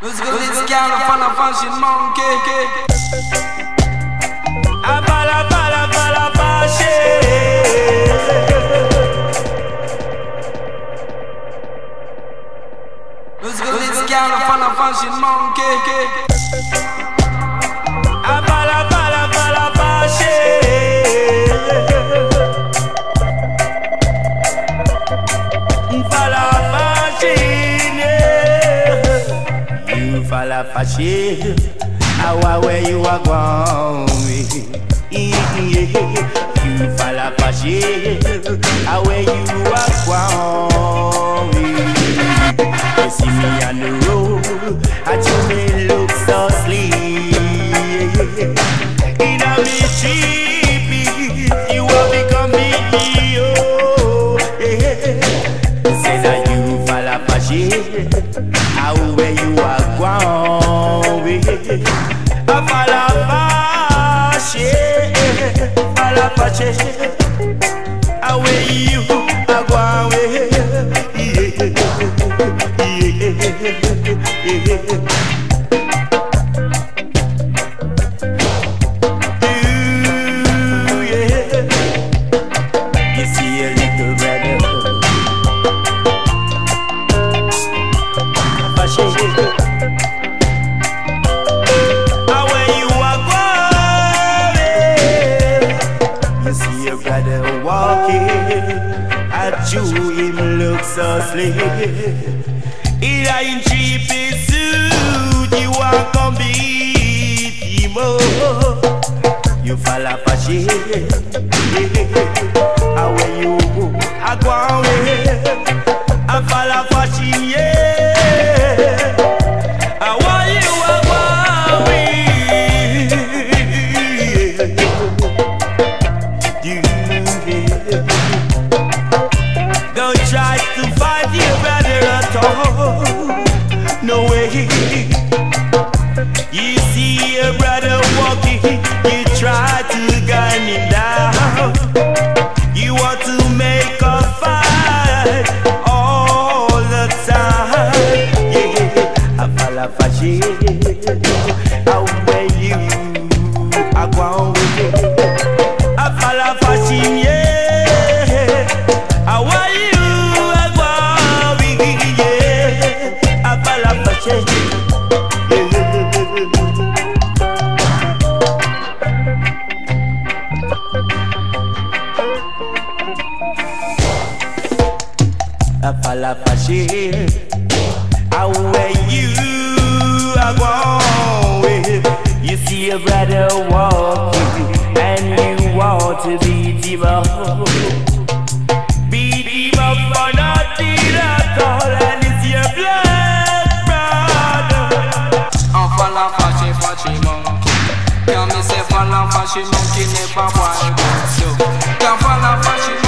Let's go, this girl, a fan of fashion monkey. A bala bala bala fashion. Let's go, this girl, a fan of fashion monkey. A yeah. You bala fashion. How where you are going? You bala fashion. How where you are going? You see me on the road, and you may look so sleep. In a cheap, you becoming me. Say that you fall off a how you At you him look so slick In a cheap suit You are come beat him up you fall off a shit. Where you a go away? I fall off a shit. Yeah. You try to gun down. You want to make a fight all the time. Yeah, a falla fashion. How where you are going? You see a brother walking, and you want to beat him up. Beat him up for nothing at all, and it's your blood brother. A fan of fashion, fashion monkey. Can me say fan of fashion monkey never wild. Can fan of fashion monkey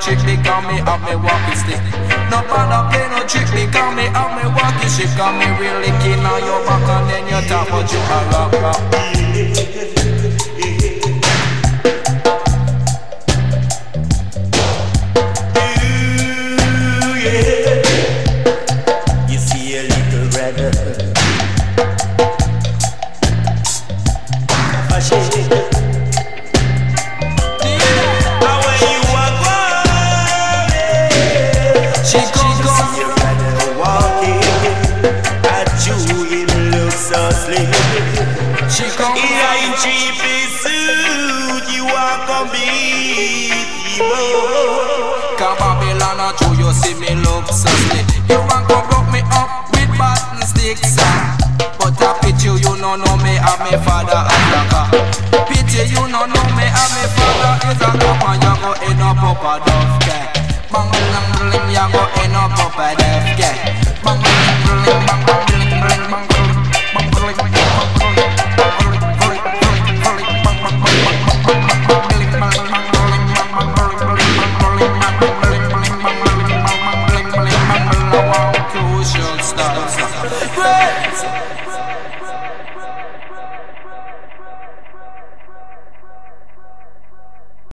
trick, because me have me walking stick. No bother play no trick, because me have me walking stick. Cause me really keen on your back and then you talk about you a rock rock. sleep. She come Here I cheap suit, you are gonna be evil. Come Babylon, I show you see me look so suspect. You want to block me up with button sticks. But I pity you, you no know me, I'm my father, I'm Pity you, no know me, I'm my father, is a cop, and you go end up up a dove.